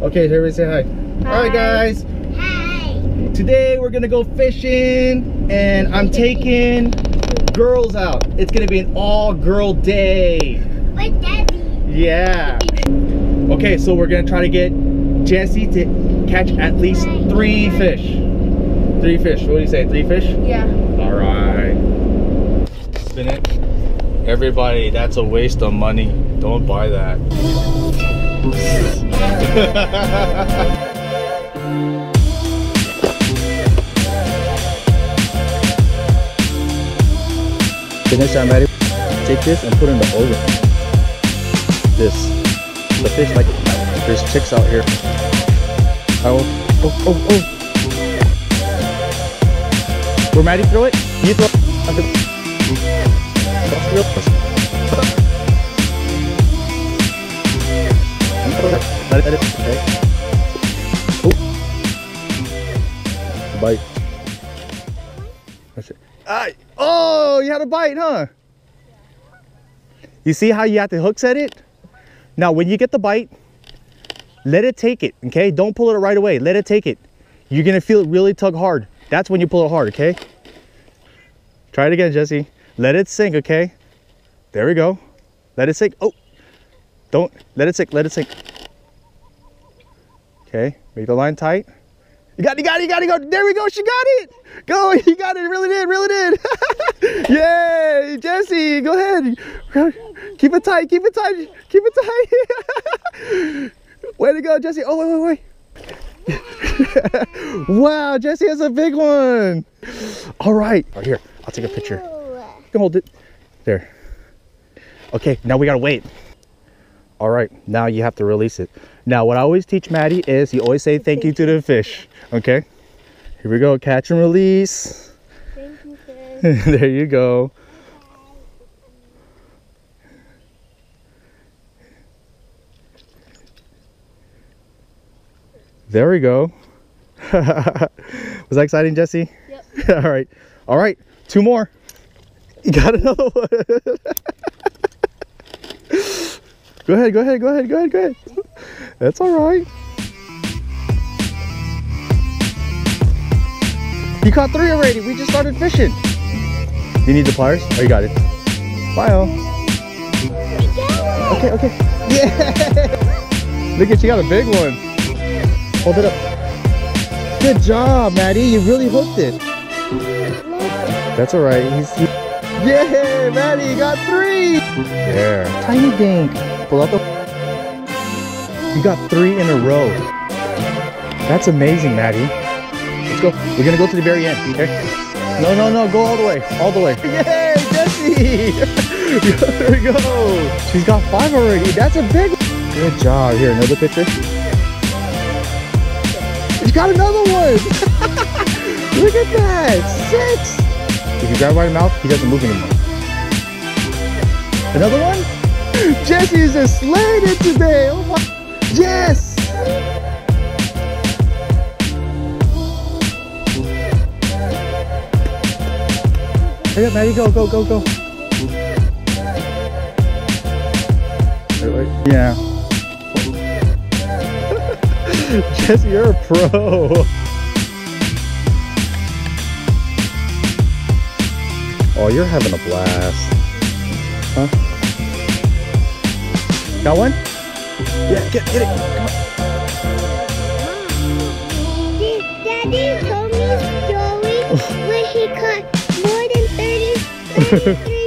Okay, everybody say hi. All right, guys. Hi. Today we're gonna go fishing, and I'm taking girls out. It's gonna be an all-girl day. With Daddy. Yeah. Okay, so we're gonna try to get Jesse to catch at least three fish. Three fish. What do you say? Three fish? Yeah. All right. Spin it. Everybody, that's a waste of money. Don't buy that. Finish, I'm ready. Take this and put it in the oven. This. The fish like there's chicks out here. Oh, oh, oh, oh. Where Maddie throw it? You throw it. Let it, let okay. Oh. Bite. That's it. Ah, oh, you had a bite, huh? You see how you have to hook set it? Now, when you get the bite, let it take it, okay? Don't pull it right away. Let it take it. You're gonna feel it really tug hard. That's when you pull it hard, okay? Try it again, Jesse. Let it sink, okay? There we go. Let it sink. Oh, don't let it sink. Let it sink. Okay, make the line tight. You got it, you got it, you got it, go. There we go, she got it. Go, you got it, really did, really did. Yay, Jesse, go ahead. Keep it tight, keep it tight, keep it tight. Way to go, Jesse. Oh, wait, wait, wait. wow, Jesse has a big one. All right, right here, I'll take a picture. You can hold it. There. Okay, now we gotta wait. All right, now you have to release it. Now, what I always teach Maddie is you always say thank you to the fish, okay? Here we go, catch and release. Thank you, sir. there you go. There we go. Was that exciting, Jesse? Yep. All right. All right. Two more. You got another one. go ahead. Go ahead. Go ahead. Go ahead. Go ahead. That's all right. You caught three already. We just started fishing. You need the pliers? Oh, you got it. Bye, all. Okay, okay. Yeah! Look at you got a big one. Hold it up. Good job, Maddie. You really hooked it. That's all right. He's, he... Yeah, Maddie, you got three. There. Tiny dink. Pull out the... You got three in a row. That's amazing, Maddie. Let's go. We're gonna go to the very end, okay? No, no, no. Go all the way. All the way. Yay, Jessie! there we go. She's got five already. That's a big one. Good job. Here, another picture. She's got another one. Look at that. Six. If you grab right mouth, he doesn't move anymore. Another one? Jesse is a slaying it today. Oh my. Yes. Hurry up, Maddie. Go, go, go, go. Wait. Yeah. Jesse, you're a pro. Oh, you're having a blast. Huh? Got one? Yeah, get, get it. Come on. Daddy told me a story oh. where he caught more than 30, 33